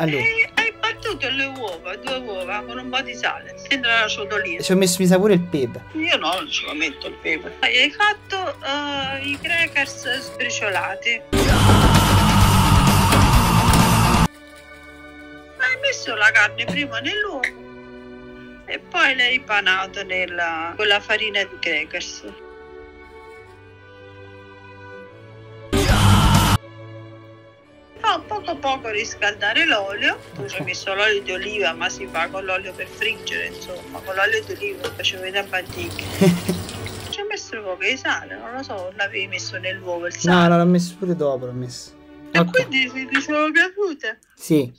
Allora, E hai battuto le uova, due uova con un po' di sale dentro la ciotolina. ci ho messo mi sa pure il pepe. Io no, non ci metto il pepe. Hai fatto eh, i crackers sbriciolati. Hai messo la carne prima nell'uovo e poi l'hai panato nella, con la farina di crackers. Un poco poco riscaldare l'olio, ci hai messo l'olio di oliva ma si fa con l'olio per friggere insomma, con l'olio di oliva facevo vedere a bandicchi. Ci ho messo un po' di sale, non lo so, l'avevi messo nell'uovo il No, sale. no, l'ho messo pure dopo, l'ho messo. E Ok. quindi ti sono piaciute? Sì,